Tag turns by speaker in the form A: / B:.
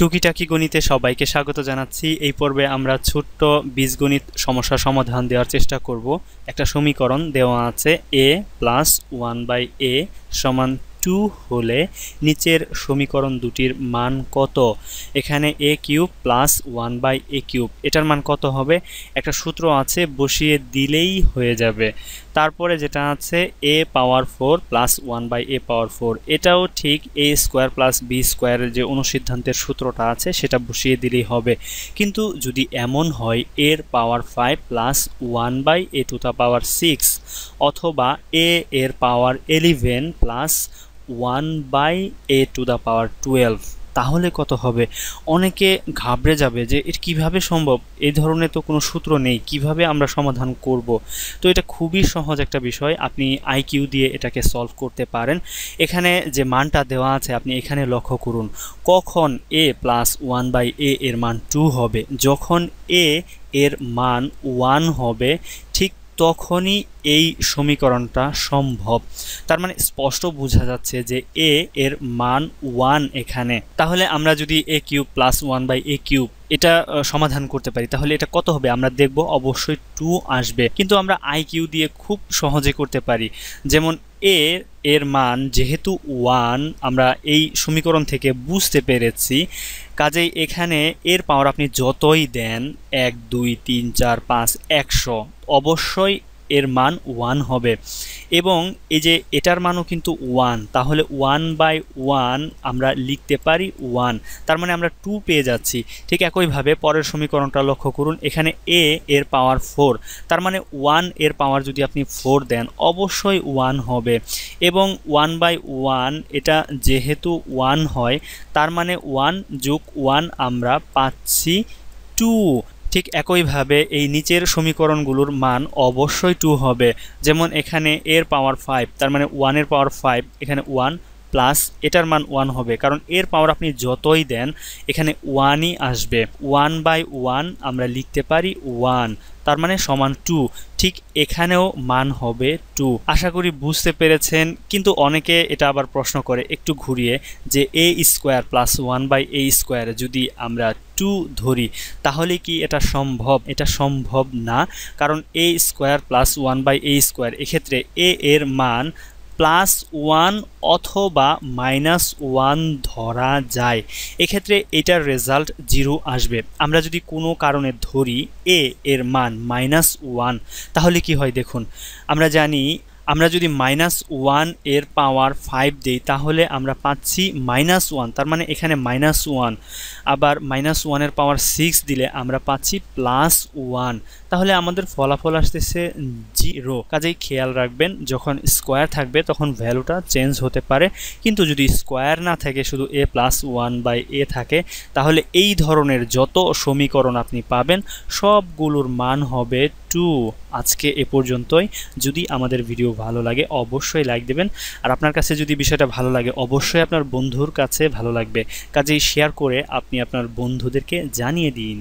A: টুকিটাকি গণিতে সবাইকে স্বাগত জানাচ্ছি। এই পর্বে আমরা ছোট্ট বীজগণিত সমস্যা সমাধান দেওয়ার চেষ্টা করব। একটা সমীকরণ দেওয়া আছে A plus one by A সমান টু হলে নিচের সমীকরণ দুটির মান কত? এখানে A cube plus one by A cube. এটার মান কত হবে? একটা সূত্র আছে, বসিয়ে দিলেই হয়ে যাবে। তারপরে যেটা আছে, A power four plus one by A power four. এটাও ঠিক এ স্কোয়ার প্লাস বি স্কোয়ারের যে অনুসিদ্ধান্তের সূত্রটা আছে, সেটা বসিয়ে দিলেই হবে। কিন্তু যদি এমন হয়, এর power five plus one by A to the power six, অথবা এ এর power eleven plus one by A to the power twelve তাহলে কত হবে? অনেকে ঘাবড়ে যাবে যে এর কীভাবে সম্ভব? এই ধরনের তো কোনো সূত্র নেই, কীভাবে আমরা সমাধান করব? তো এটা খুবই সহজ একটা বিষয়, আপনি আইকিউ দিয়ে এটাকে সলভ করতে পারেন। এখানে যে মানটা দেওয়া আছে, আপনি এখানে লক্ষ্য করুন, কখন A plus one by A এর মান টু হবে, যখন এ এর মান ওয়ান হবে, ঠিক তখনই এই সমীকরণটা সম্ভব। তার মানে স্পষ্ট বোঝা যাচ্ছে যে এ এর মান ওয়ান এখানে। তাহলে আমরা যদি a cube plus one by a cube এটা সমাধান করতে পারি, তাহলে এটা কত হবে? আমরা দেখব অবশ্যই টু আসবে। কিন্তু আমরা আই কিউ দিয়ে খুব সহজে করতে পারি। যেমন এ, এর মান যেহেতু ওয়ান আমরা এই সমীকরণ থেকে বুঝতে পেরেছি। কাজেই এখানে এর পাওয়ার আপনি যতই দেন, এক, দুই, তিন, চার, পাঁচ, একশো, অবশ্যই এর মান ওয়ান হবে। এবং এই যে এটার মানও কিন্তু ওয়ান তাহলে ওয়ান বাই ওয়ান আমরা লিখতে পারি ওয়ান তার মানে আমরা টু পেয়ে যাচ্ছি। ঠিক একইভাবে পরের সমীকরণটা লক্ষ্য করুন, এখানে এ এর পাওয়ার ফোর তার মানে ওয়ানের পাওয়ার যদি আপনি ফোর দেন, অবশ্যই ওয়ান হবে। এবং ওয়ান বাই ওয়ান এটা যেহেতু ওয়ান হয়, তার মানে ওয়ান যোগ ওয়ান আমরা পাচ্ছি টু ঠিক একইভাবে এই নিচের সমীকরণগুলোর মান অবশ্যই টু হবে। যেমন এখানে এর পাওয়ার ফাইভ তার মানে ওয়ানের পাওয়ার ফাইভ এখানে ওয়ান প্লাস এটার মান ওয়ান হবে। কারণ এর পাওয়ার আপনি যতই দেন, এখানে ওয়ানই আসবে। ওয়ান বাই ওয়ান আমরা লিখতে পারি ওয়ান তার মানে সমান টু ঠিক এখানেও মান হবে টু আশা করি বুঝতে পেরেছেন, কিন্তু অনেকে এটা আবার প্রশ্ন করে একটু ঘুরিয়ে যে a square plus one by a স্কোয়ারে যদি আমরা টু ধরি, তাহলে কি এটা সম্ভব? এটা সম্ভব না, কারণ a square plus one by a square এক্ষেত্রে এ এর মান প্লাস ওয়ান অথবা মাইনাস ওয়ান ধরা যায়। এক্ষেত্রে এটার রেজাল্ট জিরো আসবে। আমরা যদি কোনো কারণে ধরি এ এর মান মাইনাস ওয়ান, তাহলে কি হয় দেখুন, আমরা জানি আমরা যদি মাইনাস ওয়ানের পাওয়ার ফাইভ দিই, তাহলে আমরা পাচ্ছি মাইনাস ওয়ান তার মানে এখানে মাইনাস ওয়ান আবার মাইনাস ওয়ানের পাওয়ার সিক্স দিলে আমরা পাচ্ছি প্লাস ওয়ান তাহলে আমাদের ফলাফল আসতেছে জিরো কাজেই খেয়াল রাখবেন, যখন স্কোয়ার থাকবে তখন ভ্যালুটা চেঞ্জ হতে পারে। কিন্তু যদি স্কোয়ার না থাকে, শুধু a plus one by a থাকে, তাহলে এই ধরনের যত সমীকরণ আপনি পাবেন, সবগুলোর মান হবে টু আজকে এ পর্যন্তই। যদি আমাদের ভিডিও ভালো লাগে, অবশ্যই লাইক দেবেন। আর আপনার কাছে যদি বিষয়টা ভালো লাগে, অবশ্যই আপনার বন্ধুর কাছে ভালো লাগবে। কাজেই শেয়ার করে আপনি আপনার বন্ধুদেরকে জানিয়ে দিন।